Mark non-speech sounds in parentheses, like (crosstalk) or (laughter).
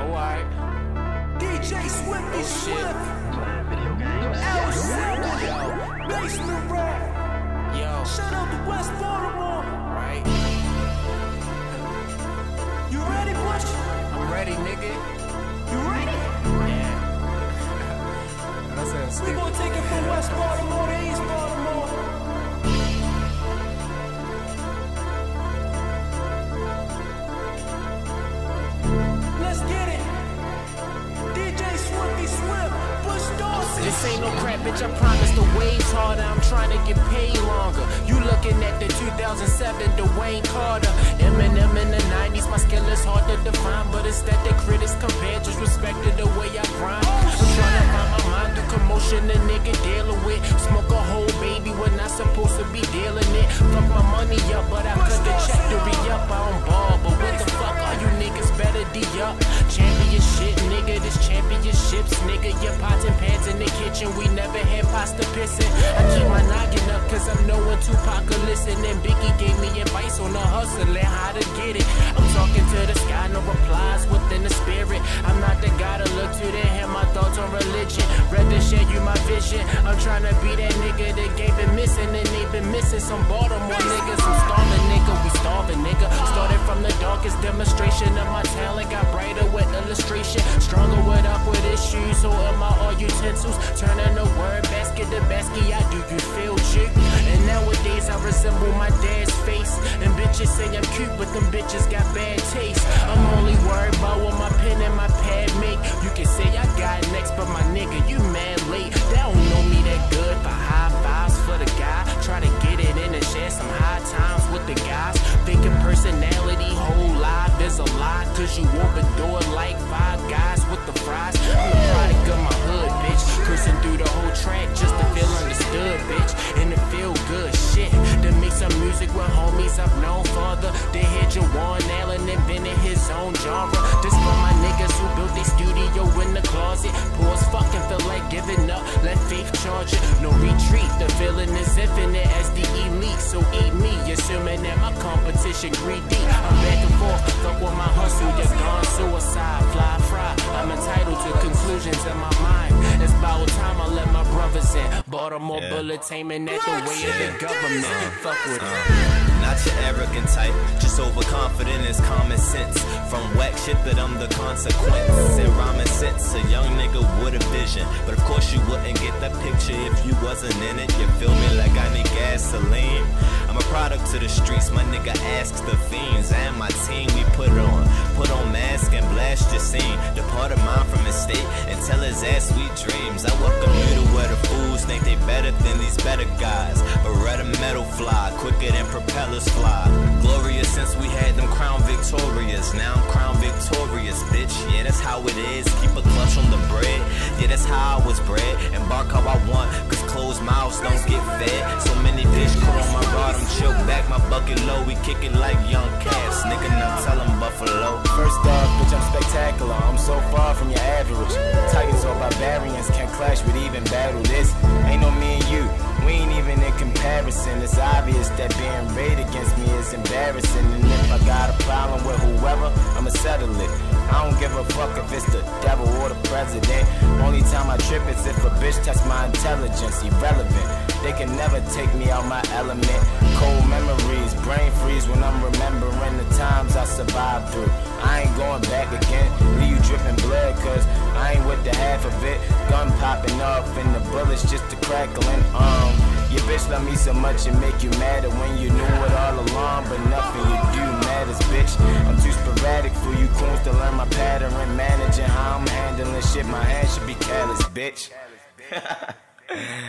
Alright. DJ Swifty Oh. Swift. L7. Basement Rap. Yo, Shout out to West Baltimore. right? You ready, Butch? I'm ready, nigga. You ready? Yeah. (laughs) That's a We gonna take it from West Baltimore to East Baltimore. Ain't no crap, bitch. I promise the waves harder. I'm trying to get paid longer. You looking at the 2007 Dwayne Carter. Eminem in the 90s. My skill is hard to define, but it's that the critics compare. Just respected the way I grind. I'm trying to find my mind through commotion. The nigga dealing with. Smoke a whole baby when not supposed to be dealing it. Fuck my money up, but I cut the check to re up. I don't ball, but what the fuck are you niggas better D up? Championship, nigga. This championships, nigga. Your pots and pans in the kitchen. We never had pasta pissing. I keep my noggin up cause I'm knowing Tupac will listen. And Biggie gave me advice on the hustle and how to get it. I'm talking to the sky, no replies within the spirit. I'm not the guy to look to to hear my thoughts on religion. Rather share you my vision. I'm trying to be that nigga that gave been missing and they been missing some Baltimore niggas. I'm starving nigga, we starving utensils. Turning the word basket to basket. I do you feel chick? And nowadays I resemble my dad's face. And bitches say I'm cute, but them bitches got bad taste. Door like five guys with the fries. I'm the product of my hood, bitch. Cruising through the whole track just to feel understood, bitch. And to feel good shit. To make some music with homies I've known father. They hit Jawan Allen invented his own genre. This for my niggas who built their studio in the closet. Pause fucking feel like giving up. Let faith charge it. No retreat. The feeling is infinite as the elite. So eat me. Assuming that my competition greedy. I'm back and forth. Fuck with my hustle. You're gone suicide. Fly fry. I'm entitled to conclusions in my mind. It's about time I let my brothers in. Baltimore Yeah. bullet aiming at the way of the government. Fuck with uh, it. Not your arrogant type, just overconfident is common sense. From whack shit, but I'm the consequence. In rhyming sense, a young nigga with a vision. But of course, you wouldn't get that picture if you wasn't in it. You feel me like I need gasoline? Product to the streets, my nigga asks the fiends. And my team, we put on, put on mask and blast your scene. Depart a mind from his state and tell his ass sweet dreams. I welcome you to where the fools think they better than these better guys. But red metal fly, quicker than propellers fly. Glorious since we had them crown victorious. Now I'm crown victorious, bitch. Yeah, that's how it is. Keep a clutch on the bread. Yeah, that's how I was bred. Embark how I want, cause closed mouths don't get fed. So many my bucket low. We kick it like young cats. Nigga, now tell Buffalo. First off, bitch, I'm spectacular. I'm so far from your average. Titans or barbarians can't clash with even battle this. Ain't no me and you. We ain't even in comparison. It's obvious that being me is embarrassing. And if I got a problem with whoever, I'ma settle it. I don't give a fuck if it's the devil or the president. Only time I trip is if a bitch tests my intelligence. Irrelevant. They can never take me out my element. Cold memories, brain freeze when I'm remembering the times I survived through. I ain't going back again. Leave you dripping blood, cause I ain't with the half of it. Gun popping off and the bullets just a crackling. Um, your bitch love me so much it make you madder when you knew it all along, but nothing you do matters, bitch. I'm too sporadic for you coons to learn my pattern, managing how I'm handling shit. My hands should be careless, bitch. (laughs)